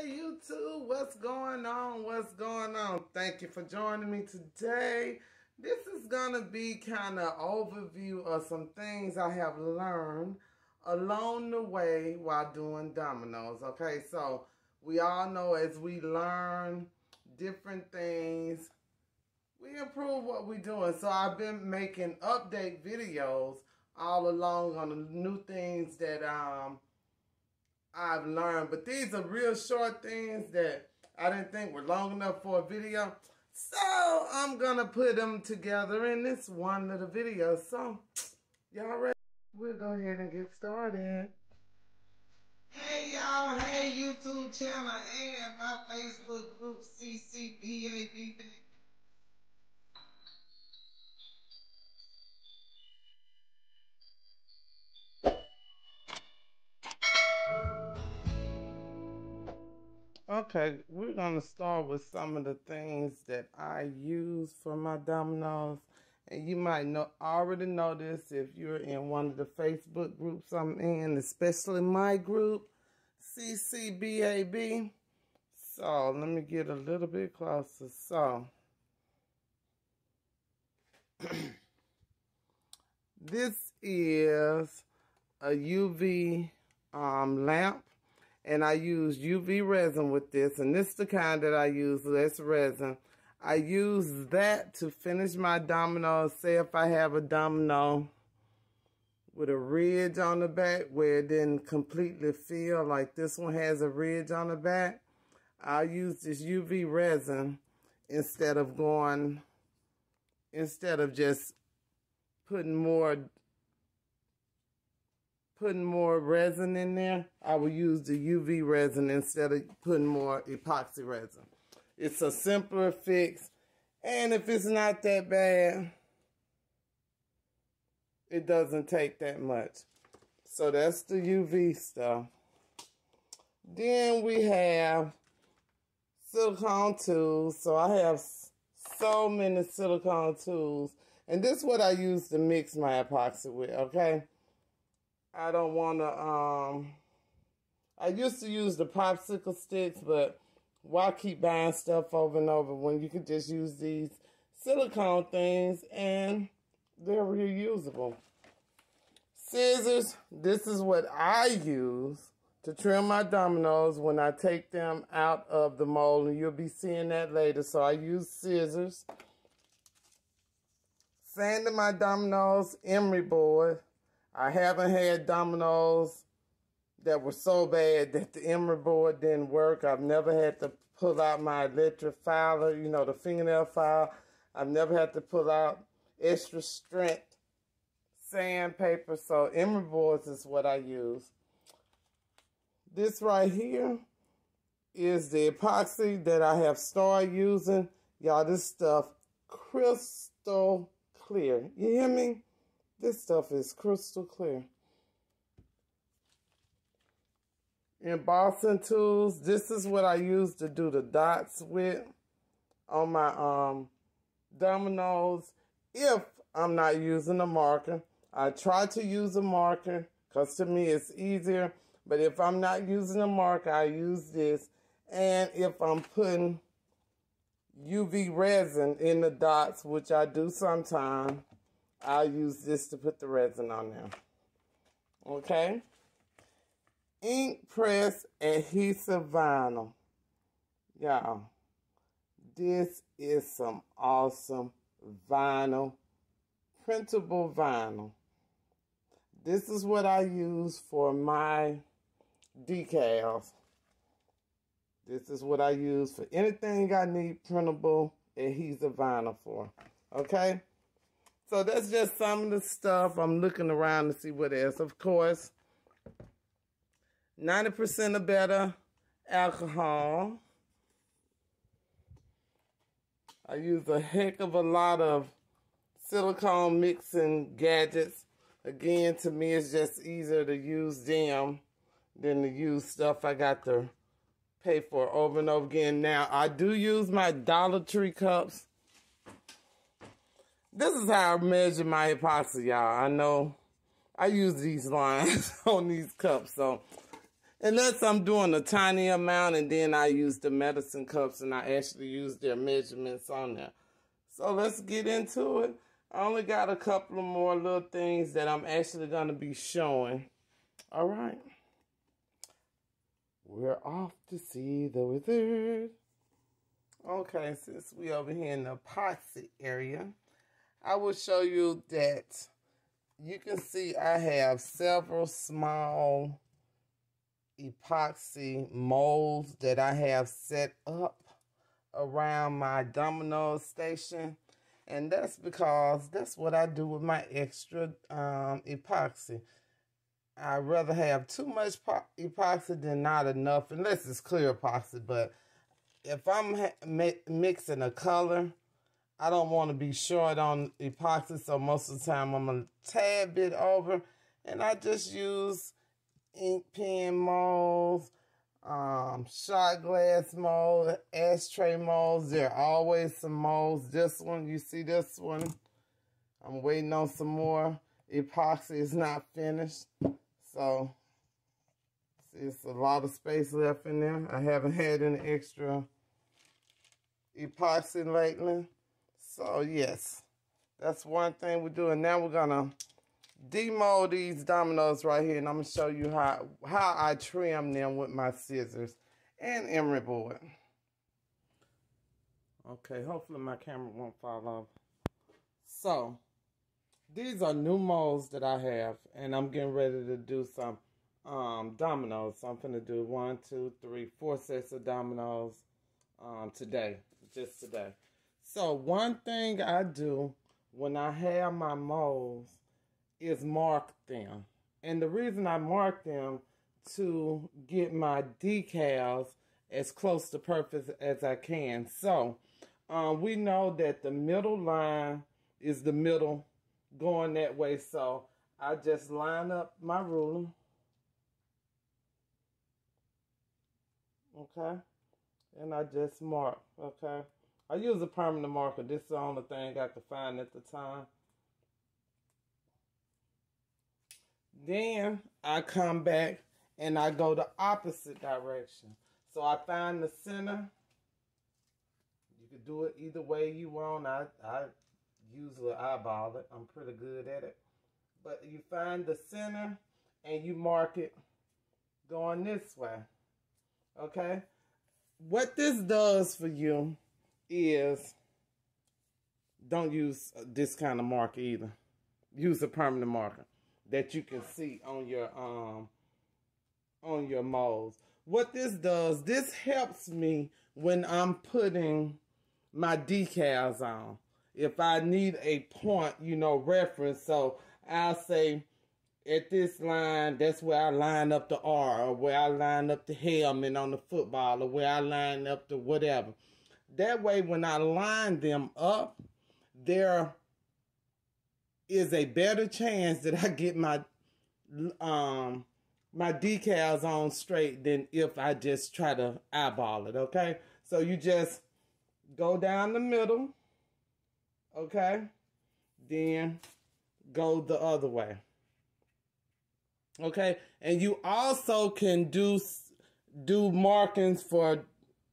Hey YouTube, what's going on? What's going on? Thank you for joining me today. This is gonna be kind of overview of some things I have learned along the way while doing dominoes. Okay, so we all know as we learn different things, we improve what we're doing. So I've been making update videos all along on the new things that um I've learned. But these are real short things that I didn't think were long enough for a video. So I'm going to put them together in this one little video. So y'all ready? We'll go ahead and get started. Hey y'all, hey YouTube channel and my Facebook group CCBAB. Okay, we're going to start with some of the things that I use for my dominoes. And you might know already know this if you're in one of the Facebook groups I'm in, especially my group, CCBAB. So, let me get a little bit closer. So, this is a UV um, lamp and I use UV resin with this, and this is the kind that I use, Let's Resin. I use that to finish my dominoes. Say if I have a domino with a ridge on the back where it didn't completely fill, like this one has a ridge on the back, I'll use this UV resin instead of going, instead of just putting more putting more resin in there, I will use the UV resin instead of putting more epoxy resin. It's a simpler fix. And if it's not that bad, it doesn't take that much. So that's the UV stuff. Then we have silicone tools. So I have so many silicone tools. And this is what I use to mix my epoxy with, okay? I don't want to, um, I used to use the popsicle sticks, but why keep buying stuff over and over when you can just use these silicone things and they're reusable. Scissors, this is what I use to trim my dominoes when I take them out of the mold, and you'll be seeing that later. So I use scissors. Sanding my dominoes, emery board. I haven't had dominoes that were so bad that the emery board didn't work. I've never had to pull out my electric filer, you know, the fingernail file. I've never had to pull out extra strength sandpaper. So emery boards is what I use. This right here is the epoxy that I have started using. Y'all, this stuff crystal clear. You hear me? This stuff is crystal clear. Embossing tools. This is what I use to do the dots with on my um, dominoes. If I'm not using a marker, I try to use a marker because to me it's easier. But if I'm not using a marker, I use this. And if I'm putting UV resin in the dots, which I do sometimes, I'll use this to put the resin on there. Okay? Inkpress adhesive vinyl. Y'all, this is some awesome vinyl, printable vinyl. This is what I use for my decals. This is what I use for anything I need printable adhesive vinyl for. Okay? So that's just some of the stuff. I'm looking around to see what else. Of course, 90% or better alcohol. I use a heck of a lot of silicone mixing gadgets. Again, to me, it's just easier to use them than to use stuff I got to pay for over and over again. Now, I do use my Dollar Tree cups this is how I measure my epoxy, y'all. I know I use these lines on these cups. So Unless I'm doing a tiny amount and then I use the medicine cups and I actually use their measurements on there. So let's get into it. I only got a couple of more little things that I'm actually going to be showing. All right. We're off to see the wizard. Okay, since we over here in the epoxy area, I will show you that you can see I have several small epoxy molds that I have set up around my domino station. And that's because that's what I do with my extra um, epoxy. I'd rather have too much epoxy than not enough, unless it's clear epoxy. But if I'm mixing a color, I don't want to be short on epoxy, so most of the time I'm a tad bit over. And I just use ink pen molds, um, shot glass mold, ashtray molds. There are always some molds. This one, you see this one? I'm waiting on some more. Epoxy is not finished. So, it's a lot of space left in there. I haven't had any extra epoxy lately. So, yes, that's one thing we're doing. Now we're to demold these dominoes right here, and I'm to show you how, how I trim them with my scissors and emery board. Okay, hopefully my camera won't fall off. So, these are new molds that I have, and I'm getting ready to do some um, dominoes. So I'm going to do one, two, three, four sets of dominoes um, today, just today. So one thing I do when I have my molds is mark them. And the reason I mark them to get my decals as close to perfect as I can. So um, we know that the middle line is the middle going that way. So I just line up my ruler. Okay. And I just mark. Okay. I use a permanent marker. This is the only thing I could find at the time. Then I come back and I go the opposite direction. So I find the center. You could do it either way you want. I, I usually eyeball it. I'm pretty good at it. But you find the center and you mark it going this way. Okay? What this does for you is don't use this kind of marker either. Use a permanent marker that you can see on your um on your molds. What this does, this helps me when I'm putting my decals on if I need a point, you know, reference. So I'll say at this line, that's where I line up the R, or where I line up the helmet on the football, or where I line up the whatever. That way, when I line them up, there is a better chance that I get my um my decals on straight than if I just try to eyeball it. Okay, so you just go down the middle okay? Then go the other way. Okay? And you also can do do markings for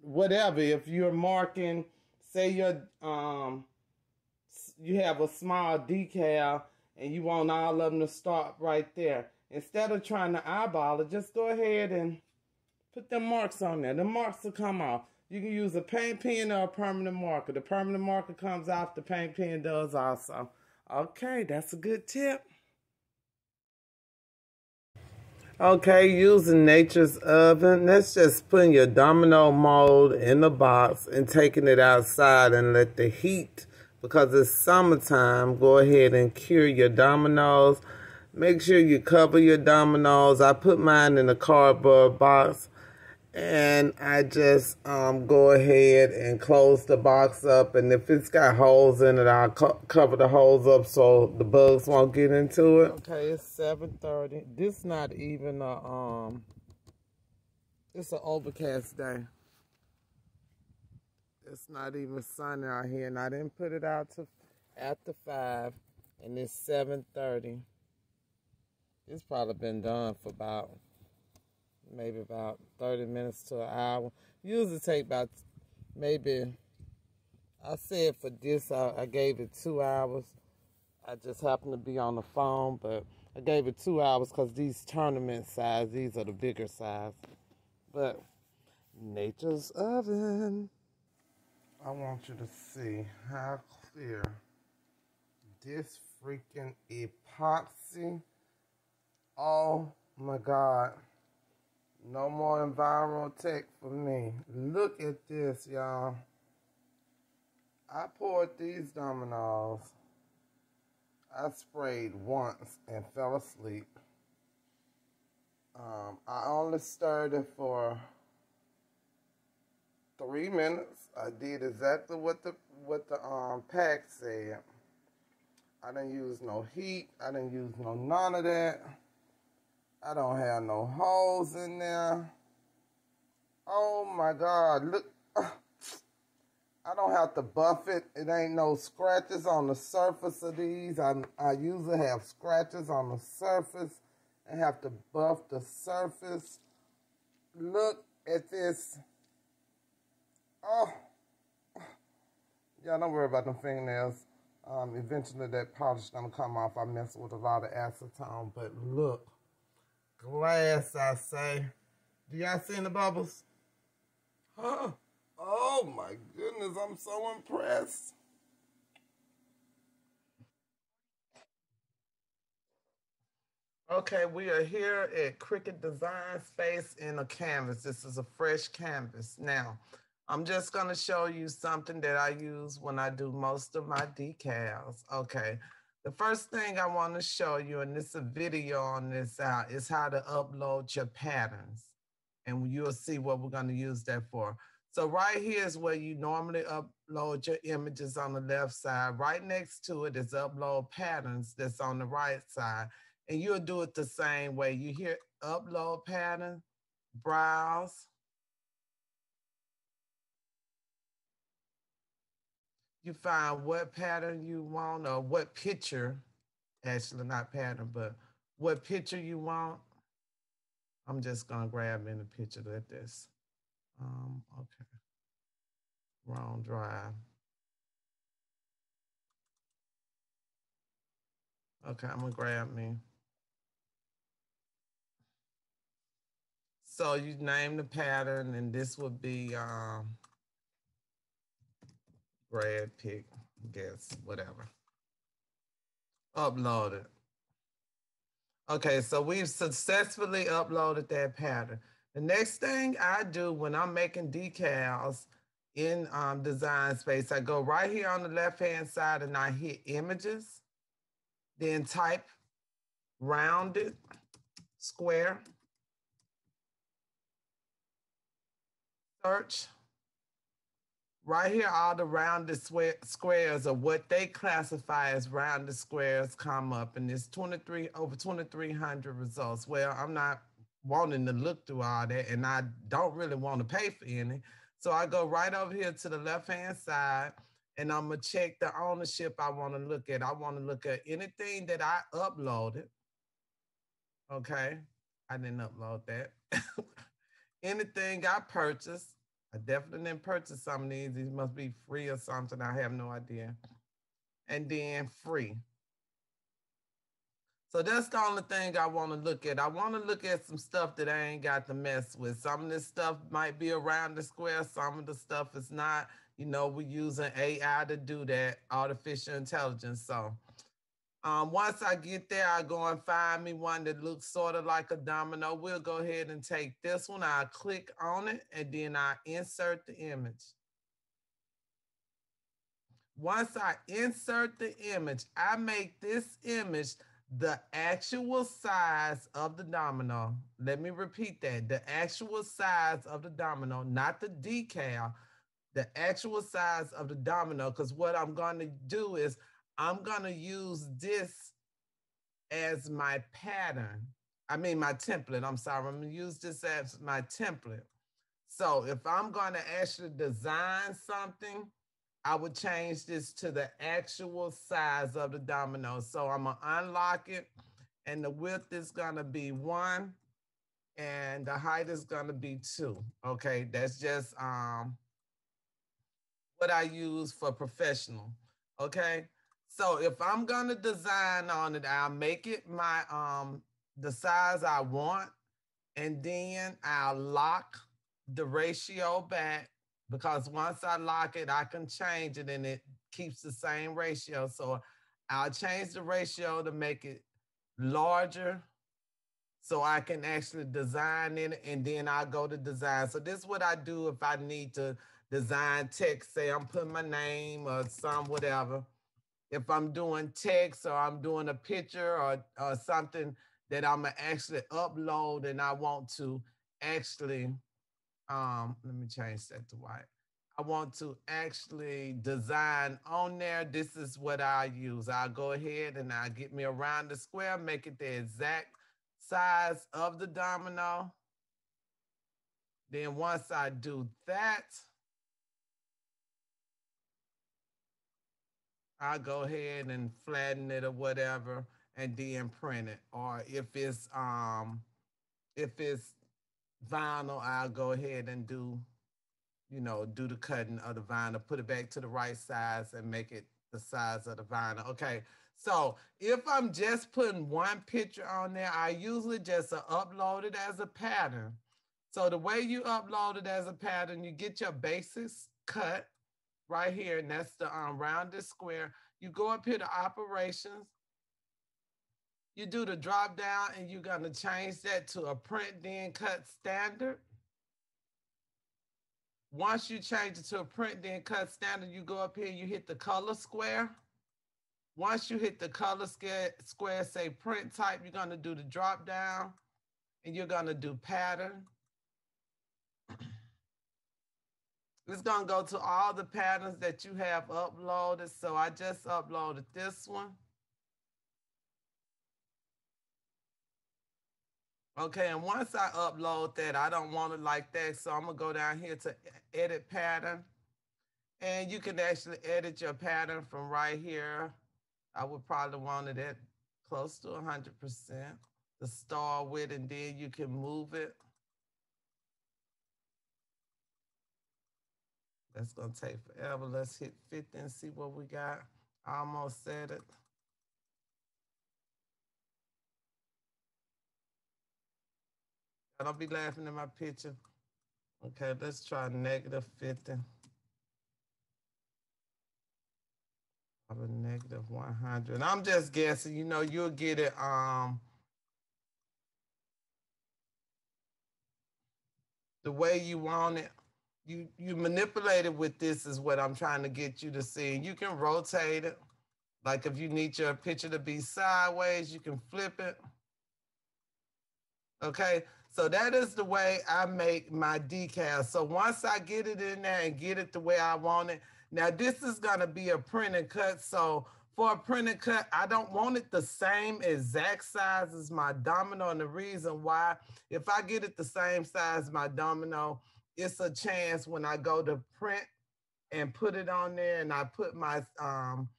whatever. If you're marking, say you're um you have a small decal and you want all of them to start right there. Instead of trying to eyeball it, just go ahead and put the marks on there. The marks will come off. You can use a paint pen or a permanent marker. The permanent marker comes off, the paint pen does also. Okay, that's a good tip. Okay, using nature's oven. That's just putting your domino mold in the box and taking it outside and let the heat, because it's summertime, go ahead and cure your dominoes. Make sure you cover your dominoes. I put mine in a cardboard box and I just um, go ahead and close the box up and if it's got holes in it I'll co cover the holes up so the bugs won't get into it. Okay, it's 7.30. This not even a, um, it's an overcast day. It's not even sunny out here and I didn't put it out to after 5 and it's 7.30. It's probably been done for about maybe about 30 minutes to an hour. Usually take about maybe, I said for this, I, I gave it two hours. I just happened to be on the phone, but I gave it two hours because these tournament size, these are the bigger size. But nature's oven. I want you to see how clear this freaking epoxy. Oh my God. No more Envirotex for me. Look at this, y'all. I poured these dominoes. I sprayed once and fell asleep. Um, I only stirred it for three minutes. I did exactly what the what the um, pack said. I didn't use no heat. I didn't use no none of that. I don't have no holes in there. Oh my God, look. I don't have to buff it. It ain't no scratches on the surface of these. I, I usually have scratches on the surface and have to buff the surface. Look at this. Oh. Yeah, don't worry about them fingernails. Um, eventually that polish gonna come off. I mess with a lot of acetone, but look glass, I say. Do y'all see the bubbles? Huh? Oh my goodness, I'm so impressed. Okay, we are here at Cricut Design Space in a canvas. This is a fresh canvas. Now, I'm just gonna show you something that I use when I do most of my decals. Okay, the first thing I want to show you, and this is a video on this out, is how to upload your patterns. And you'll see what we're going to use that for. So right here is where you normally upload your images on the left side. Right next to it is upload patterns that's on the right side. And you'll do it the same way. You hear upload pattern, browse, you find what pattern you want or what picture, actually not pattern, but what picture you want. I'm just gonna grab in the picture like this. Um, okay. Wrong drive. Okay, I'm gonna grab me. So you name the pattern and this would be um, Brad pick, guess, whatever. Uploaded. Okay, so we've successfully uploaded that pattern. The next thing I do when I'm making decals in um, Design Space, I go right here on the left-hand side and I hit Images, then type rounded square, search, Right here, all the rounded squares of what they classify as rounded squares come up, and it's 23 over 2,300 results. Well, I'm not wanting to look through all that, and I don't really want to pay for any. So I go right over here to the left-hand side, and I'm gonna check the ownership I want to look at. I want to look at anything that I uploaded. Okay, I didn't upload that. anything I purchased I definitely didn't purchase some of these. These must be free or something. I have no idea. And then free. So that's the only thing I want to look at. I want to look at some stuff that I ain't got to mess with. Some of this stuff might be around the square. Some of the stuff is not. You know, we're using AI to do that, artificial intelligence. So um, once I get there, I go and find me one that looks sort of like a domino. We'll go ahead and take this one. I click on it and then I insert the image. Once I insert the image, I make this image the actual size of the domino. Let me repeat that. The actual size of the domino, not the decal, the actual size of the domino. Because what I'm going to do is I'm going to use this as my pattern. I mean, my template. I'm sorry. I'm going to use this as my template. So if I'm going to actually design something, I would change this to the actual size of the domino. So I'm going to unlock it, and the width is going to be one, and the height is gonna be two. Okay, that's just um what I use for professional. Okay, so if I'm gonna design on it, I'll make it my um the size I want, and then I'll lock the ratio back because once I lock it, I can change it and it keeps the same ratio. So I'll change the ratio to make it larger so I can actually design it and then I'll go to design. So this is what I do if I need to design text, say I'm putting my name or some whatever. If I'm doing text or I'm doing a picture or, or something that I'm gonna actually upload and I want to actually, um, let me change that to white. I want to actually design on there. This is what I use. I'll go ahead and I'll get me around the square, make it the exact size of the domino. Then once I do that, I'll go ahead and flatten it or whatever and then print it. Or if it's um if it's vinyl, I'll go ahead and do, you know, do the cutting of the vinyl, put it back to the right size and make it the size of the vinyl. Okay. So if I'm just putting one picture on there, I usually just upload it as a pattern. So the way you upload it as a pattern, you get your basis cut right here, and that's the um, rounded square. You go up here to operations, you do the drop down and you're gonna change that to a print then cut standard. Once you change it to a print then cut standard, you go up here, you hit the color square. Once you hit the color square, say print type, you're gonna do the drop down and you're gonna do pattern. It's gonna go to all the patterns that you have uploaded. So I just uploaded this one. Okay, and once I upload that, I don't want it like that. So I'm gonna go down here to edit pattern. And you can actually edit your pattern from right here. I would probably want it at close to 100%. The star width, and then you can move it. That's gonna take forever. Let's hit 50 and see what we got. I almost said it. I Don't be laughing at my picture. Okay, let's try negative 50. Of a negative 100. I'm just guessing, you know, you'll get it um the way you want it. You you manipulate it with this is what I'm trying to get you to see. You can rotate it. Like if you need your picture to be sideways, you can flip it. Okay, so that is the way I make my decal. So once I get it in there and get it the way I want it, now this is gonna be a printed cut. So for a printed cut, I don't want it the same exact size as my domino. And the reason why, if I get it the same size as my domino, it's a chance when I go to print and put it on there and I put my um,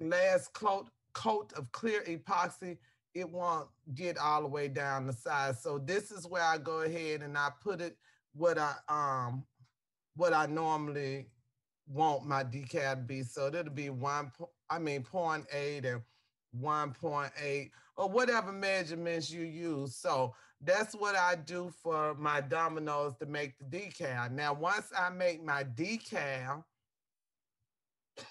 last coat, coat of clear epoxy, it won't get all the way down the side. So this is where I go ahead and I put it what I um what I normally want my decal to be. So it'll be one, I mean 0.8 and 1.8 or whatever measurements you use. So that's what I do for my dominoes to make the decal. Now, once I make my decal,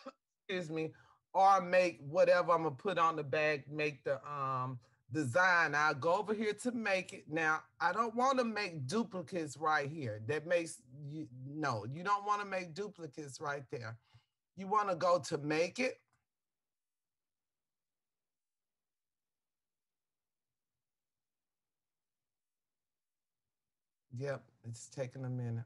excuse me, or make whatever I'm gonna put on the bag, make the um design. I'll go over here to make it. Now, I don't want to make duplicates right here. That makes you no, you don't want to make duplicates right there. You want to go to make it. Yep, it's taking a minute.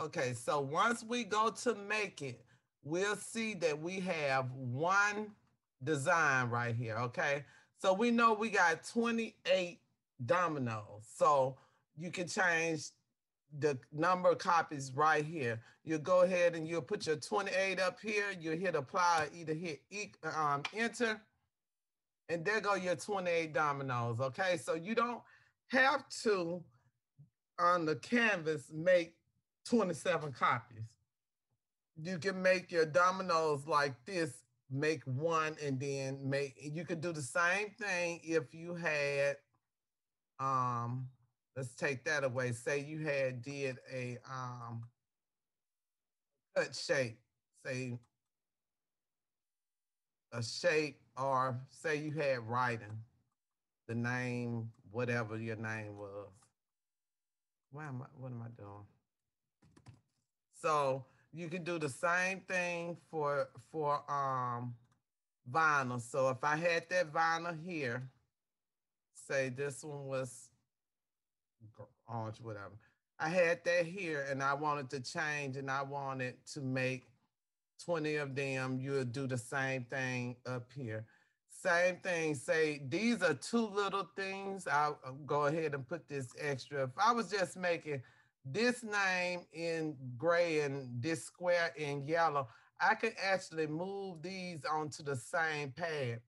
Okay, so once we go to make it, we'll see that we have one design right here, okay? So we know we got 28 dominoes. So you can change the number of copies right here. You'll go ahead and you'll put your 28 up here. You'll hit apply, either hit um, enter, and there go your 28 dominoes, okay? So you don't have to, on the canvas, make 27 copies. You can make your dominoes like this, make one and then make, you could do the same thing if you had, um, let's take that away. Say you had did a um, cut shape, say a shape, or say you had writing, the name, whatever your name was. Why am I, what am I doing? So you can do the same thing for for um vinyl. So if I had that vinyl here, say this one was orange, whatever. I had that here and I wanted to change and I wanted to make 20 of them. You'll do the same thing up here. Same thing, say these are two little things. I'll uh, go ahead and put this extra. If I was just making this name in gray and this square in yellow, I could actually move these onto the same pad.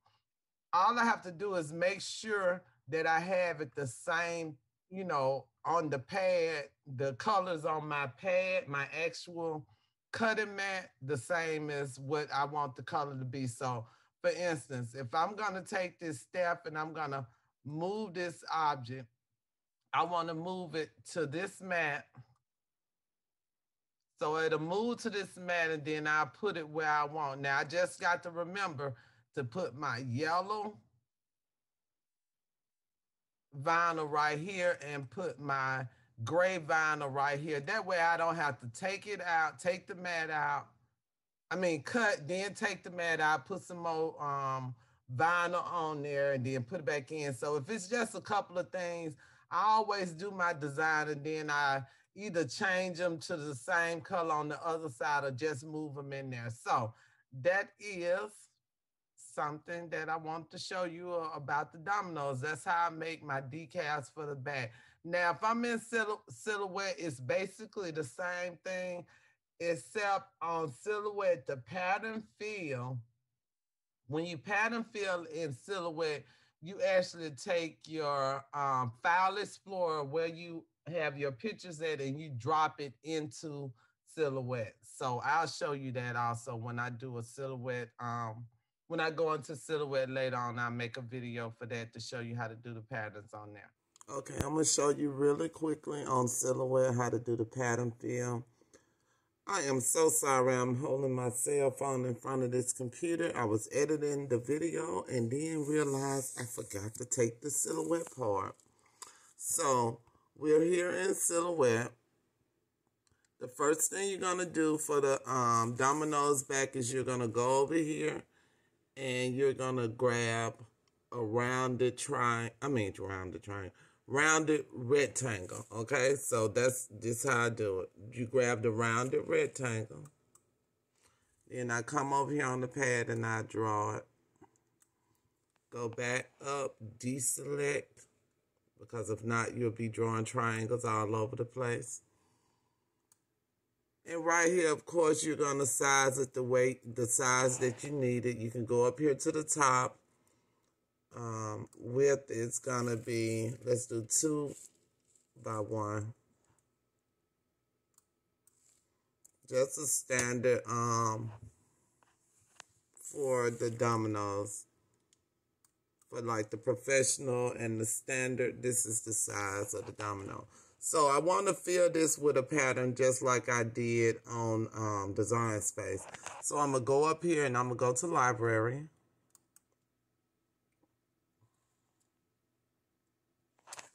All I have to do is make sure that I have it the same, you know, on the pad, the colors on my pad, my actual cutting mat, the same as what I want the color to be. So for instance, if I'm gonna take this step and I'm gonna move this object, I wanna move it to this mat. So it'll move to this mat and then I'll put it where I want. Now I just got to remember to put my yellow vinyl right here and put my gray vinyl right here. That way I don't have to take it out, take the mat out, I mean, cut, then take the mat out, put some more um, vinyl on there, and then put it back in. So if it's just a couple of things, I always do my design and then I either change them to the same color on the other side or just move them in there. So that is something that I want to show you uh, about the dominoes. That's how I make my decals for the back. Now, if I'm in silhouette, it's basically the same thing except on silhouette, the pattern fill, when you pattern fill in silhouette, you actually take your um, file explorer where you have your pictures at and you drop it into silhouette. So I'll show you that also when I do a silhouette. Um, when I go into silhouette later on, I'll make a video for that to show you how to do the patterns on there. Okay, I'm gonna show you really quickly on silhouette how to do the pattern fill. I am so sorry I'm holding my cell phone in front of this computer. I was editing the video and then realized I forgot to take the silhouette part. So we're here in silhouette. The first thing you're going to do for the um, dominoes back is you're going to go over here and you're going to grab a rounded triangle. I mean, rounded triangle rounded rectangle. Okay, so that's just how I do it. You grab the rounded rectangle. Then I come over here on the pad and I draw it. Go back up, deselect, because if not, you'll be drawing triangles all over the place. And right here, of course, you're going to size it the way, the size that you need it. You can go up here to the top um, width is gonna be, let's do two by one. Just a standard um, for the dominoes. For like the professional and the standard, this is the size of the domino. So I want to fill this with a pattern just like I did on um, Design Space. So I'm going to go up here and I'm going to go to Library.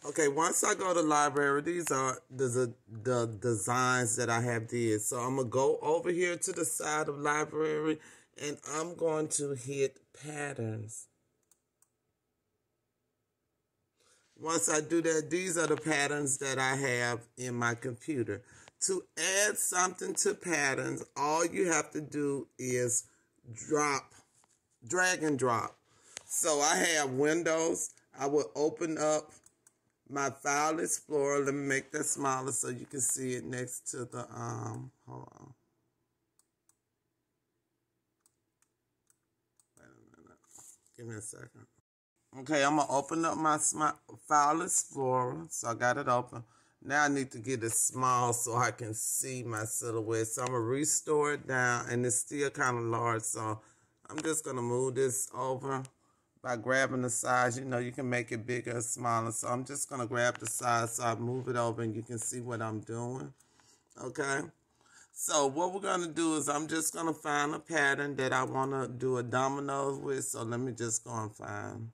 Okay, once I go to library, these are the, the designs that I have did. So I'm going to go over here to the side of library and I'm going to hit patterns. Once I do that, these are the patterns that I have in my computer. To add something to patterns, all you have to do is drop, drag and drop. So I have windows. I will open up my file explorer. Let me make that smaller so you can see it next to the, um, hold on. Give me a second. Okay, I'm gonna open up my file explorer. So I got it open. Now I need to get it small so I can see my silhouette. So I'm gonna restore it down and it's still kind of large. So I'm just gonna move this over by grabbing the size. You know, you can make it bigger or smaller. So I'm just gonna grab the size so I move it over and you can see what I'm doing. Okay. So what we're going to do is I'm just going to find a pattern that I want to do a dominoes with. So let me just go and find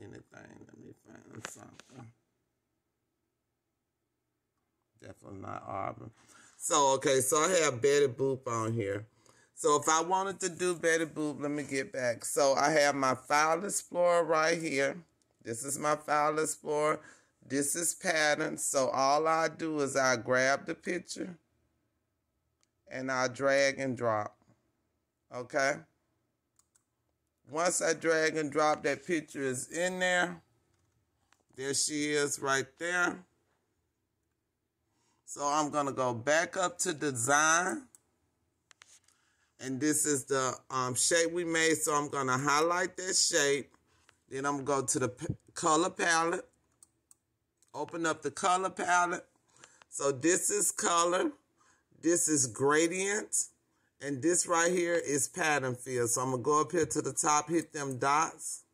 anything. Let me find something. Definitely not Auburn. So, okay, so I have Betty Boop on here. So if I wanted to do Betty Boop, let me get back. So I have my File Explorer right here. This is my File Explorer. This is pattern. So all I do is I grab the picture and I drag and drop. Okay? Once I drag and drop, that picture is in there. There she is right there. So I'm going to go back up to design. And this is the um, shape we made. So I'm going to highlight that shape. Then I'm going to go to the color palette. Open up the color palette. So this is color. This is gradient. And this right here is pattern fill. So I'm going to go up here to the top, hit them dots.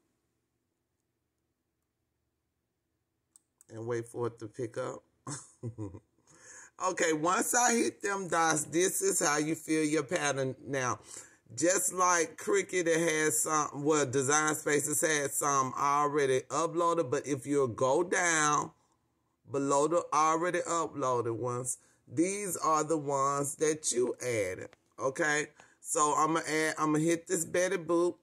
And wait for it to pick up. okay, once I hit them dots, this is how you feel your pattern. Now, just like Cricut, has some, well, Design Spaces has some already uploaded. But if you go down below the already uploaded ones, these are the ones that you added. Okay. So I'm gonna add, I'm gonna hit this Betty Boop.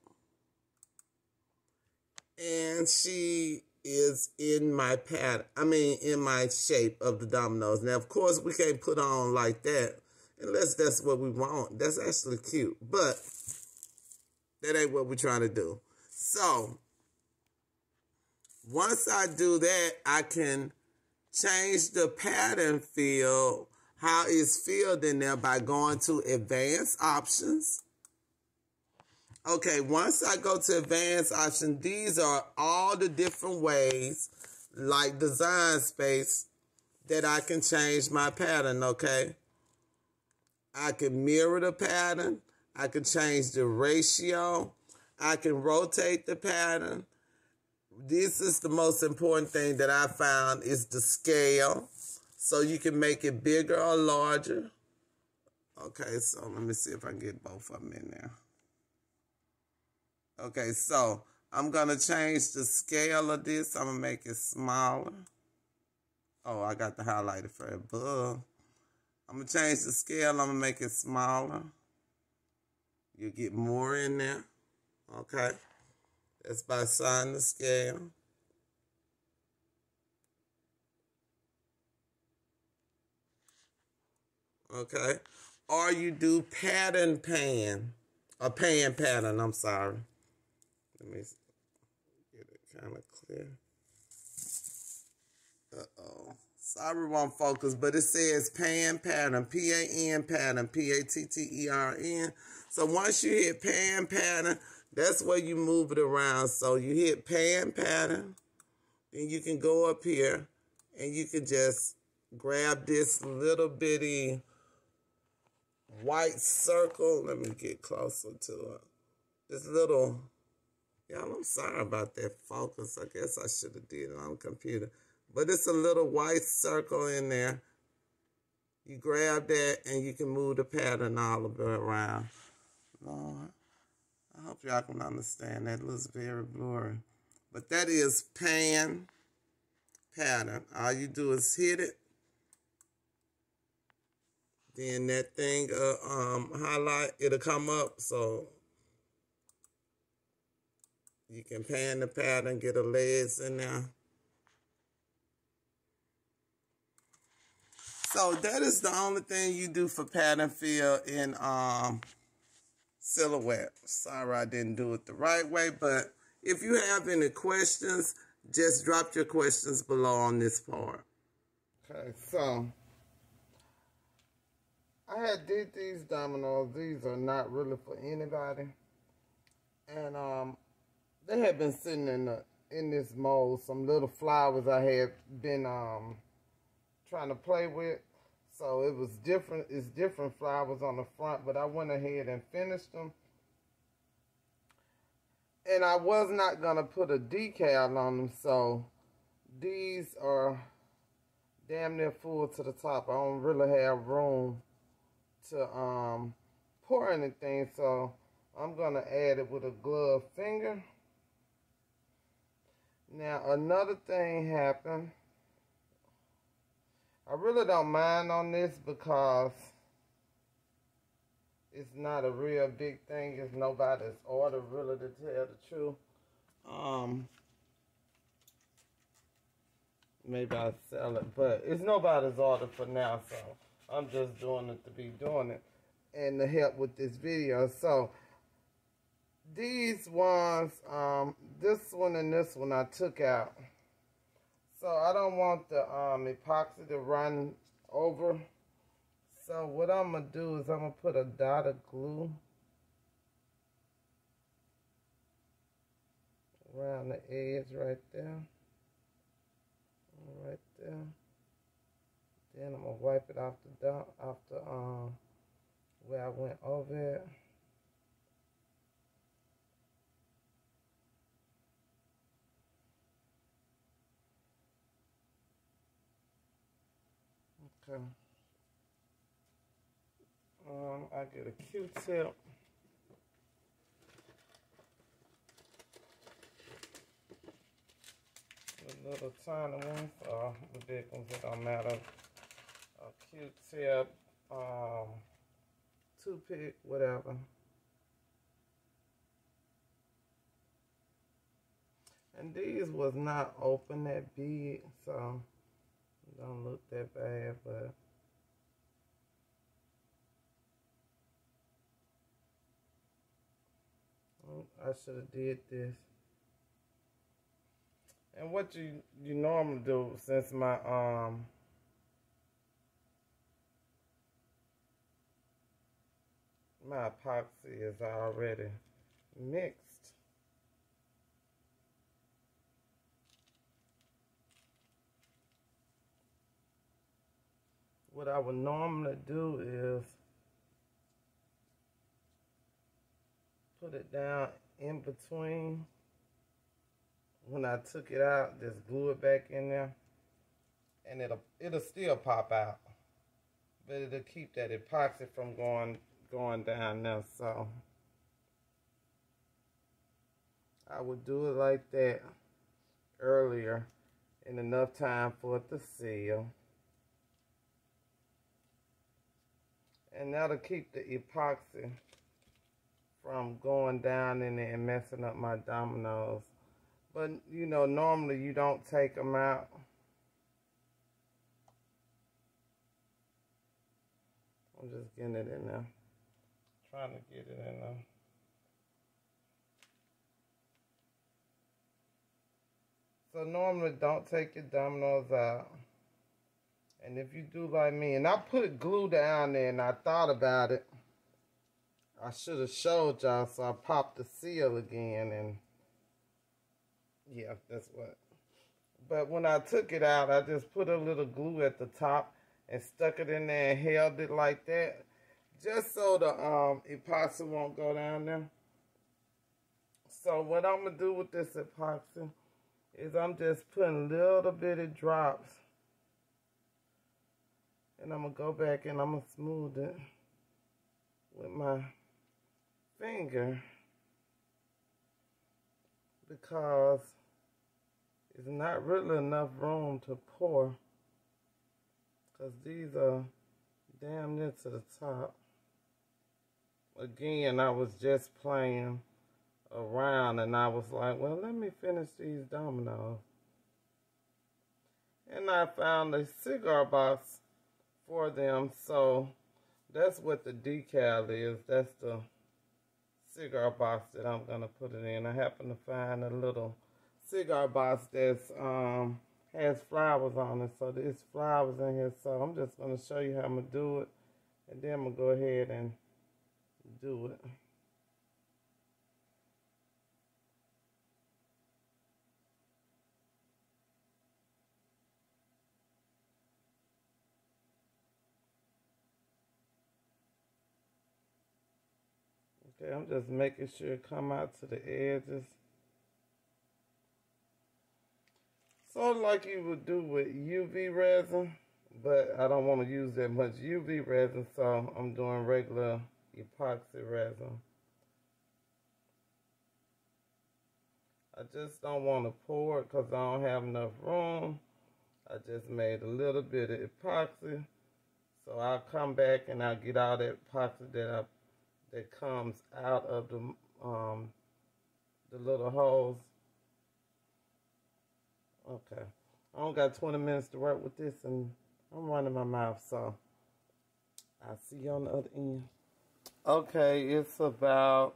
And she is in my pattern. I mean, in my shape of the dominoes. Now, of course, we can't put on like that unless that's what we want. That's actually cute, but that ain't what we're trying to do. So, once I do that, I can change the pattern field how it's filled in there by going to advanced options. Okay, once I go to advanced option, these are all the different ways, like design space, that I can change my pattern, okay? I can mirror the pattern. I can change the ratio. I can rotate the pattern. This is the most important thing that I found is the scale. So you can make it bigger or larger. Okay, so let me see if I can get both of them in there. Okay, so I'm going to change the scale of this. I'm going to make it smaller. Oh, I got the highlighter for it. above. I'm going to change the scale. I'm going to make it smaller. You get more in there. Okay. That's by sign the scale. okay? Or you do pattern pan, a pan pattern, I'm sorry. Let me get it kind of clear. Uh-oh. Sorry, won't focus, but it says pan pattern, P-A-N pattern, P-A-T-T-E-R-N. So once you hit pan pattern, that's where you move it around. So you hit pan pattern, then you can go up here and you can just grab this little bitty white circle. Let me get closer to it. This little, y'all, I'm sorry about that focus. I guess I should have did it on the computer. But it's a little white circle in there. You grab that and you can move the pattern all around. Lord, I hope y'all can understand. That looks very blurry. But that is pan pattern. All you do is hit it then that thing uh, um highlight it'll come up so you can pan the pattern get a legs in there so that is the only thing you do for pattern fill in um silhouette sorry I didn't do it the right way but if you have any questions just drop your questions below on this part okay so I had did these dominoes. These are not really for anybody. And um, they had been sitting in the in this mold. Some little flowers I had been um trying to play with. So it was different. It's different flowers on the front, but I went ahead and finished them. And I was not gonna put a decal on them, so these are damn near full to the top. I don't really have room to um pour anything, so I'm gonna add it with a glove finger. Now another thing happened. I really don't mind on this because it's not a real big thing. It's nobody's order, really, to tell the truth. Um, maybe I'll sell it, but it's nobody's order for now, so I'm just doing it to be doing it and to help with this video. So, these ones, um, this one and this one I took out. So I don't want the um, epoxy to run over. So what I'm going to do is I'm going to put a dot of glue around the edge right there. Right there. Then I'm going to wipe it off the, off the um, where I went over it. Okay. Um, I get a Q-tip. The little tiny ones, or the big ones, it don't matter. A Q-tip, um, toothpick, whatever. And these was not open that big, so don't look that bad, but I should have did this. And what you you normally do since my um my epoxy is already mixed. What I would normally do is put it down in between. When I took it out, just glue it back in there. And it'll it'll still pop out. But it'll keep that epoxy from going going down there. So I would do it like that earlier in enough time for it to seal. And that'll keep the epoxy from going down in there and messing up my dominoes. But, you know, normally you don't take them out. I'm just getting it in there. Trying to get it in there. So normally don't take your dominoes out. And if you do like me, and I put glue down there and I thought about it, I should have showed y'all, so I popped the seal again and yeah, that's what. But when I took it out, I just put a little glue at the top and stuck it in there and held it like that. Just so the um, epoxy won't go down there. So what I'm going to do with this epoxy is I'm just putting little bitty drops and I'm going to go back and I'm going to smooth it with my finger because it's not really enough room to pour because these are damn near to the top. Again, I was just playing around and I was like, well, let me finish these dominoes. And I found a cigar box for them. So that's what the decal is. That's the cigar box that I'm going to put it in. I happen to find a little cigar box that's um, has flowers on it. So there's flowers in here. So I'm just going to show you how I'm going to do it. And then I'm going to go ahead and do it. Okay, I'm just making sure it come out to the edges. Sort of like you would do with UV resin, but I don't want to use that much UV resin, so I'm doing regular epoxy resin. I just don't want to pour it because I don't have enough room. I just made a little bit of epoxy. So I'll come back and I'll get all that epoxy that I, that comes out of the um, the little holes. Okay. I don't got 20 minutes to work with this and I'm running my mouth, so I'll see you on the other end. Okay, it's about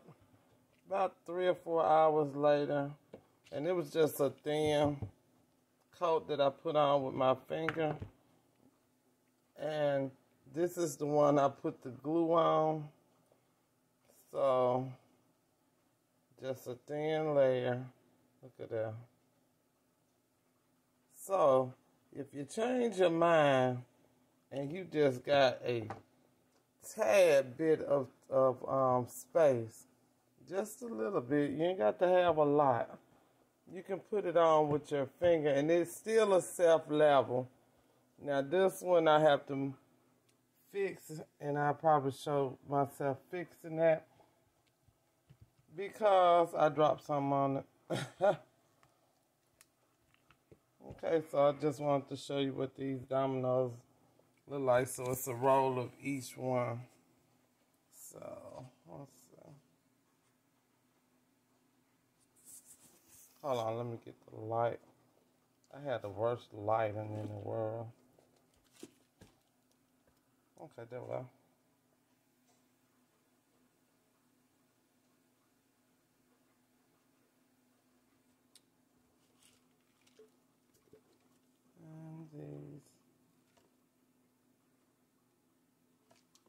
about three or four hours later. And it was just a thin coat that I put on with my finger. And this is the one I put the glue on. So, just a thin layer. Look at that. So, if you change your mind and you just got a tad bit of, of um, space, just a little bit, you ain't got to have a lot you can put it on with your finger and it's still a self level. Now this one I have to fix and I probably show myself fixing that because I dropped some on it. okay, so I just wanted to show you what these dominoes look like. So it's a roll of each one. So let's see. Hold on, let me get the light. I had the worst lighting in the world. Okay, there we go.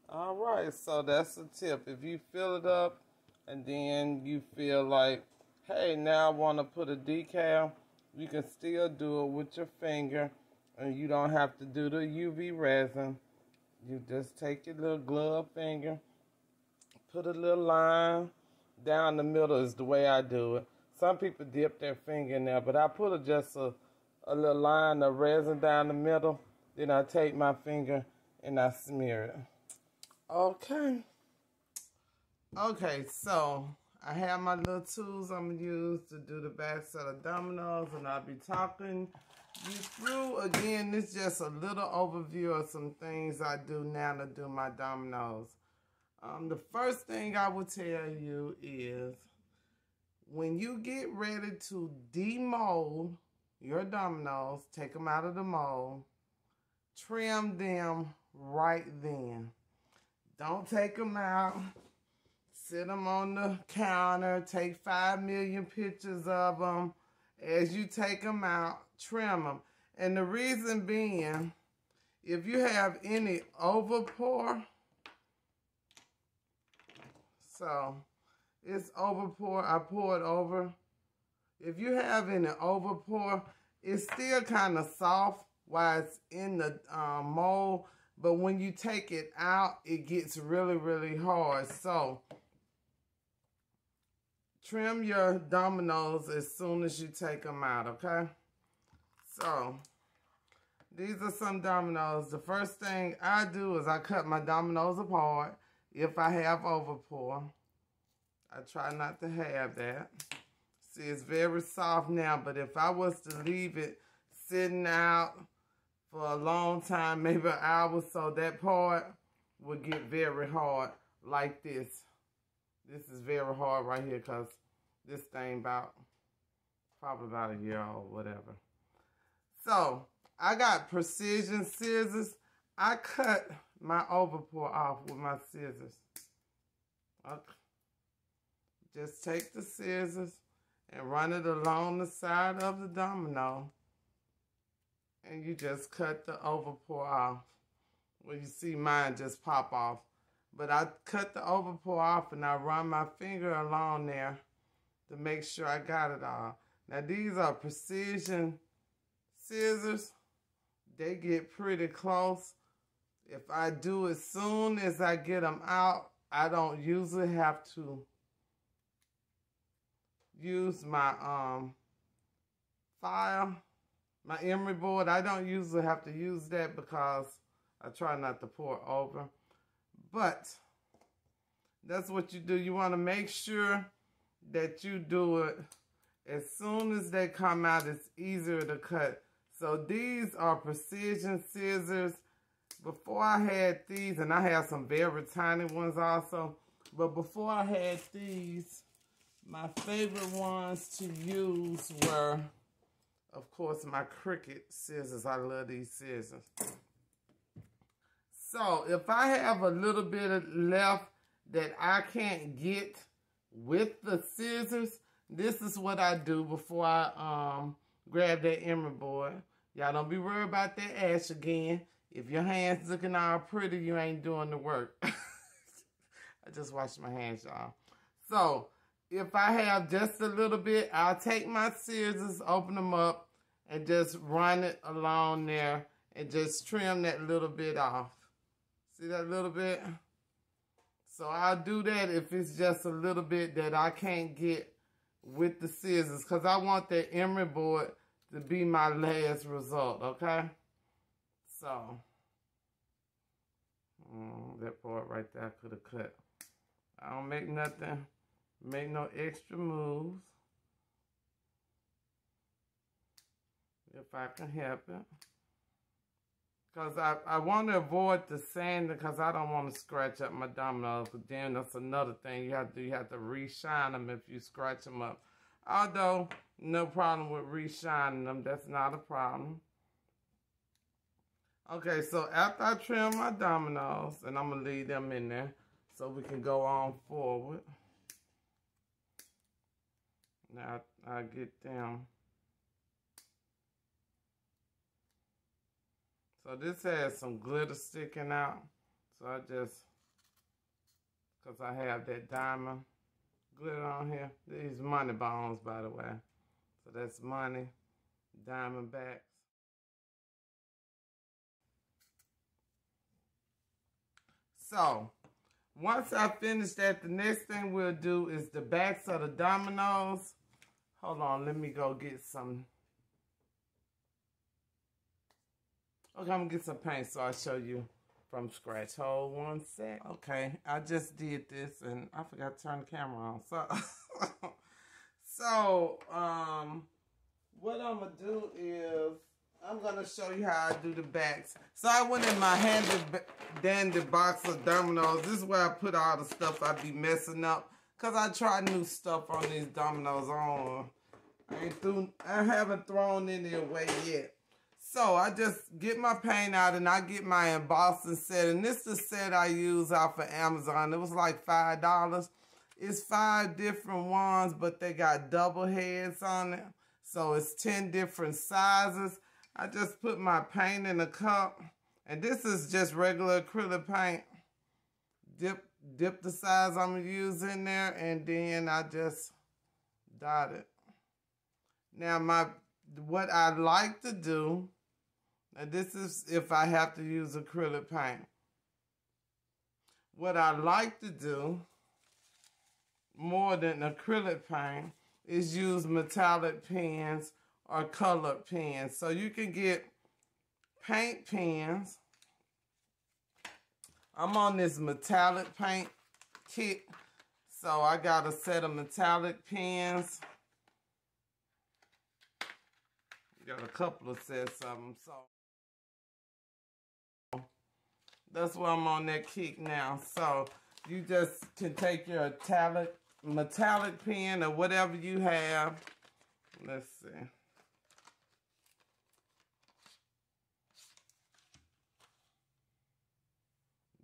All right, so that's the tip. If you fill it up and then you feel like hey, now I want to put a decal, you can still do it with your finger and you don't have to do the UV resin. You just take your little glove finger, put a little line down the middle is the way I do it. Some people dip their finger in there, but I put a, just a, a little line of resin down the middle. Then I take my finger and I smear it. Okay. Okay, so I have my little tools I'm going to use to do the back set of dominoes, and I'll be talking you through. Again, this just a little overview of some things I do now to do my dominoes. Um, the first thing I will tell you is when you get ready to demold your dominoes, take them out of the mold, trim them right then. Don't take them out sit them on the counter, take five million pictures of them. As you take them out, trim them. And the reason being, if you have any overpour, so it's overpour, I pour it over. If you have any overpour, it's still kind of soft while it's in the um, mold, but when you take it out, it gets really, really hard. So trim your dominoes as soon as you take them out, okay? So, these are some dominoes. The first thing I do is I cut my dominoes apart if I have overpour. I try not to have that. See, it's very soft now, but if I was to leave it sitting out for a long time, maybe an hour so, that part would get very hard like this. This is very hard right here because this thing about probably about a year old, whatever. So I got precision scissors. I cut my overpour off with my scissors. Okay. Just take the scissors and run it along the side of the domino. And you just cut the overpour off. Well, you see mine just pop off. But I cut the overpour off and I run my finger along there to make sure I got it all. Now these are precision scissors. They get pretty close. If I do as soon as I get them out I don't usually have to use my um file, my emery board. I don't usually have to use that because I try not to pour over. But that's what you do. You want to make sure that you do it as soon as they come out. It's easier to cut. So these are precision scissors. Before I had these, and I have some very tiny ones also. But before I had these, my favorite ones to use were, of course, my Cricut scissors. I love these scissors. So if I have a little bit left that I can't get with the scissors, this is what I do before I um grab that emery board. Y'all don't be worried about that ash again. If your hands looking all pretty, you ain't doing the work. I just washed my hands, y'all. So, if I have just a little bit, I'll take my scissors, open them up, and just run it along there and just trim that little bit off. See that little bit? So I'll do that if it's just a little bit that I can't get with the scissors because I want that emery board to be my last result, okay? So, mm, that part right there I could have cut. I don't make nothing, make no extra moves. If I can help it. Because I, I want to avoid the sand because I don't want to scratch up my dominoes. But then that's another thing you have to do. You have to re-shine them if you scratch them up. Although, no problem with re-shining them. That's not a problem. Okay, so after I trim my dominoes, and I'm going to leave them in there so we can go on forward. Now, I get them So this has some glitter sticking out. So I just, because I have that diamond glitter on here. These money bones, by the way. So that's money, diamond backs. So, once I finish that, the next thing we'll do is the backs of the dominoes. Hold on, let me go get some Okay, I'm gonna get some paint so I'll show you from scratch. Hold one sec. Okay, I just did this and I forgot to turn the camera on. So, so um, what I'm gonna do is I'm gonna show you how I do the backs. So I went in my handy dandy box of dominoes. This is where I put all the stuff I'd be messing up. Cause I try new stuff on these dominoes on. I ain't through, I haven't thrown any away yet. So I just get my paint out and I get my embossing set. And this is the set I use off of Amazon. It was like $5. It's five different ones, but they got double heads on it. So it's 10 different sizes. I just put my paint in a cup. And this is just regular acrylic paint. Dip, dip the size I'm to use in there. And then I just dot it. Now, my what I like to do now this is if I have to use acrylic paint. What I like to do more than acrylic paint is use metallic pens or colored pens. So you can get paint pens. I'm on this metallic paint kit. So I got a set of metallic pens. Got a couple of sets of them. So that's why I'm on that kick now. So you just can take your metallic, metallic pen or whatever you have. Let's see.